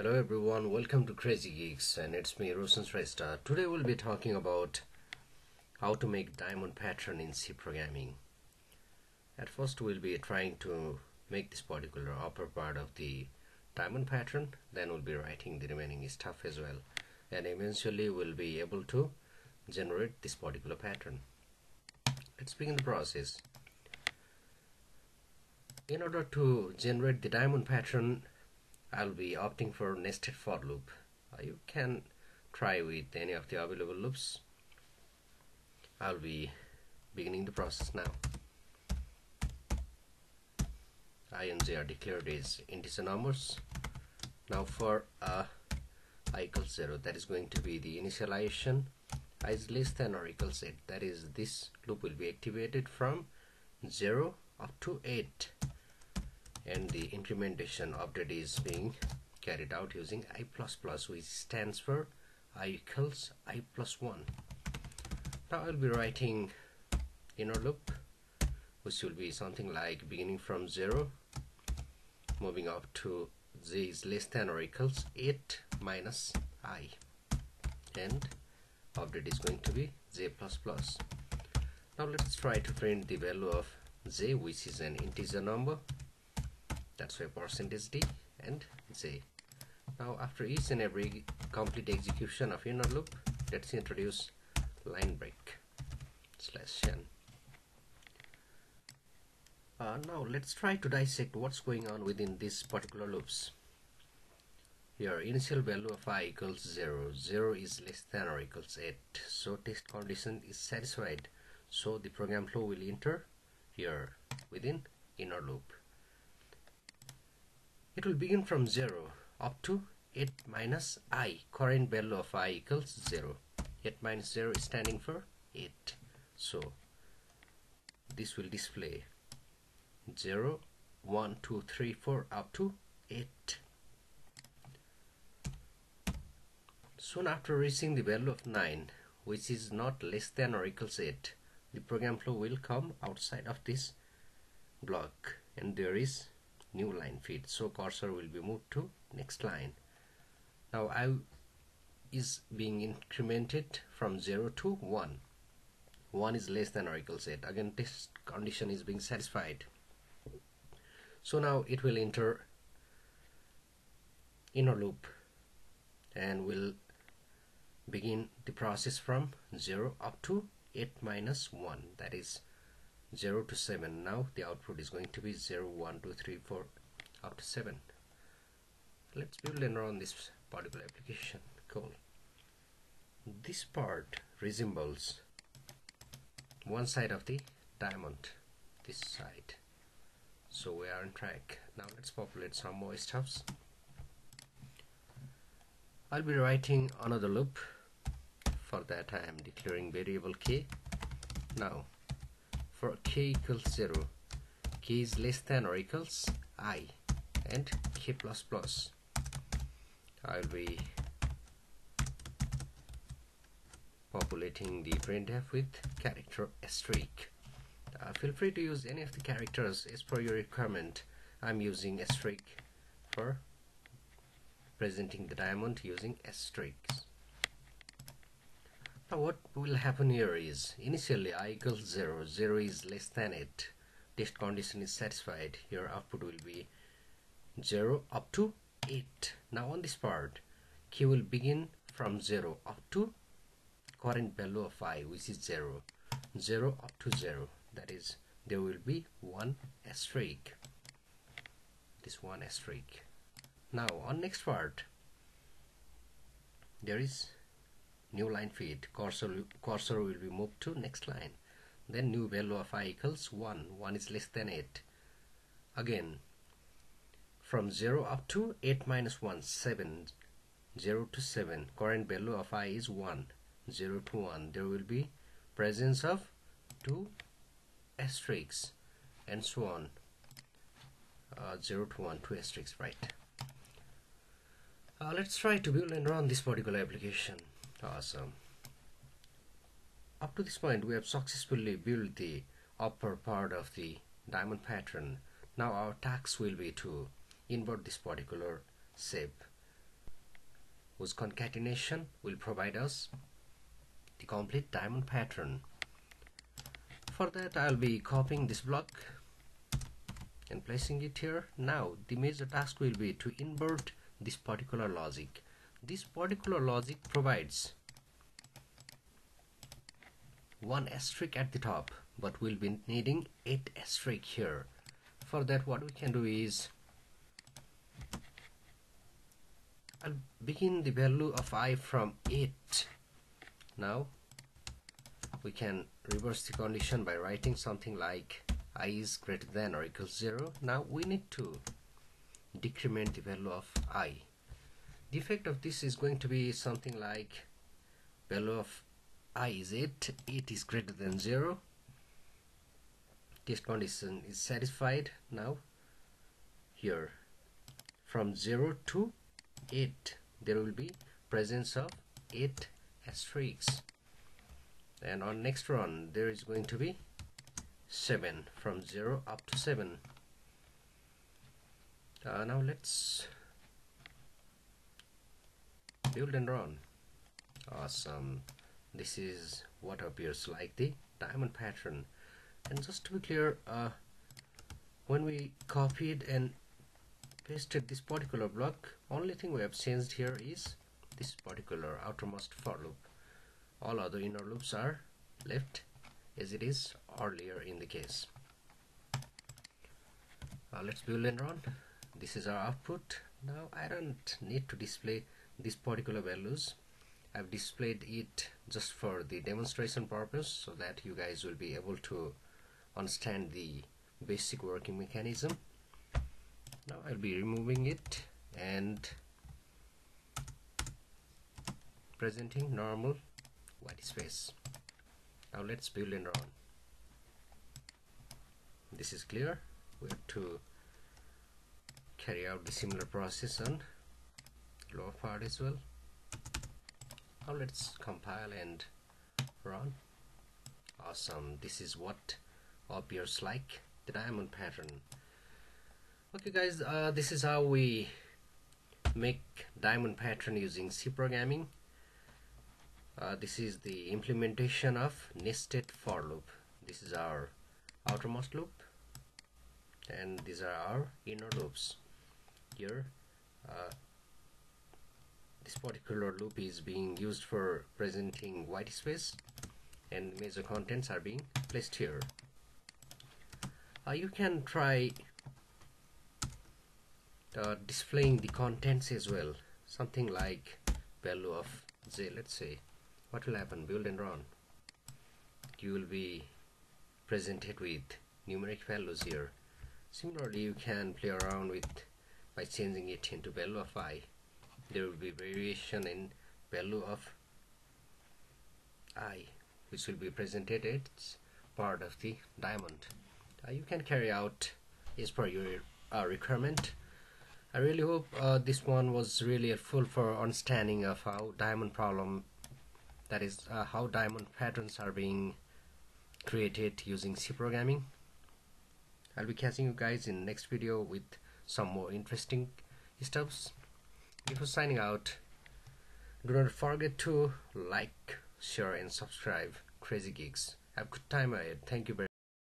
Hello everyone, welcome to Crazy Geeks and it's me Roshan Shrestha. Today we'll be talking about how to make diamond pattern in C programming. At first we'll be trying to make this particular upper part of the diamond pattern then we'll be writing the remaining stuff as well and eventually we'll be able to generate this particular pattern. Let's begin the process. In order to generate the diamond pattern I'll be opting for nested for loop. Uh, you can try with any of the available loops. I'll be beginning the process now. i and j are declared as integer numbers. Now for uh, i equals 0 that is going to be the initialization i is less than or equals 8 that is this loop will be activated from 0 up to 8 and the implementation update is being carried out using i++ which stands for i equals i plus 1 now I'll be writing inner loop which will be something like beginning from 0 moving up to z is less than or equals 8 minus i. And update is going to be z++ Plus. Now let's try to print the value of z which is an integer number that's why percentage d and j. Now after each and every complete execution of inner loop let's introduce line break slash n. Uh, now let's try to dissect what's going on within these particular loops. Here initial value of i equals 0 0 is less than or equals 8 so test condition is satisfied. So the program flow will enter here within inner loop it will begin from 0 up to 8 minus i current value of i equals 0 8 minus 0 is standing for 8 so this will display 0 1 2 3 4 up to 8 soon after reaching the value of 9 which is not less than or equals 8 the program flow will come outside of this block. And there is new line feed. So cursor will be moved to next line. Now I is being incremented from 0 to 1 1 is less than or equals 8 again this condition is being satisfied. So now it will enter inner loop and will begin the process from 0 up to 8 minus 1 that is 0 to 7 now the output is going to be 0 1 2 3 4 up to 7 let's build and run this particular application cool this part resembles one side of the diamond this side. So we are on track. Now let's populate some more stuffs. I'll be writing another loop for that I am declaring variable k. Now for k equals 0 k is less than or equals i and k plus plus. I'll be populating the printf with character asterisk. Uh, feel free to use any of the characters as per your requirement. I'm using asterisk for presenting the diamond using asterisks now what will happen here is initially i equals 0, 0 is less than it. This condition is satisfied. Your output will be 0 up to 8. Now on this part, k will begin from 0 up to current value of i which is 0. 0 up to 0 that is there will be one asterisk. This one asterisk. Now on next part there is new line feed cursor cursor will be moved to next line. Then new value of i equals 1 1 is less than 8 again from 0 up to 8 minus 1 7 0 to 7 current value of i is 1 0 to 1 there will be presence of two asterisks and so on. Uh, 0 to 1 two asterisks right. Uh, let's try to build and run this particular application Awesome. Up to this point, we have successfully built the upper part of the diamond pattern. Now our task will be to invert this particular shape. whose concatenation will provide us the complete diamond pattern for that I'll be copying this block and placing it here now the major task will be to invert this particular logic this particular logic provides one asterisk at the top but we'll be needing eight asterisk here. For that what we can do is I'll begin the value of i from 8 now we can reverse the condition by writing something like i is greater than or equals 0 now we need to decrement the value of i the effect of this is going to be something like value of i is 8 8 is greater than 0 this condition is satisfied now here. From 0 to 8 there will be presence of 8 asterisks. And on next run there is going to be 7 from 0 up to 7 uh, now let's build and run. Awesome. This is what appears like the diamond pattern. And just to be clear uh, when we copied and pasted this particular block only thing we have changed here is this particular outermost for loop. All other inner loops are left as it is earlier in the case. Uh, let's build and run. This is our output. Now I don't need to display these particular values. I've displayed it just for the demonstration purpose so that you guys will be able to understand the basic working mechanism. Now I'll be removing it and presenting normal white space. Now let's build and run. This is clear. We have to carry out the similar process on lower part as well. Now let's compile and run. Awesome. This is what appears like the diamond pattern. Okay guys uh, this is how we make diamond pattern using C programming. Uh, this is the implementation of nested for loop. This is our outermost loop and these are our inner loops. Here uh, this particular loop is being used for presenting white space and major contents are being placed here. Uh, you can try uh, displaying the contents as well. Something like value of j let's say. What will happen? Build and run. You will be presented with numeric values here. Similarly you can play around with by changing it into value of i there will be variation in value of i which will be presented. As part of the diamond. Uh, you can carry out as per your uh, requirement. I really hope uh, this one was really helpful for understanding of how diamond problem that is uh, how diamond patterns are being created using C programming. I'll be catching you guys in next video with some more interesting stuffs before signing out do not forget to like share and subscribe crazy geeks. Have a good time ahead. Thank you very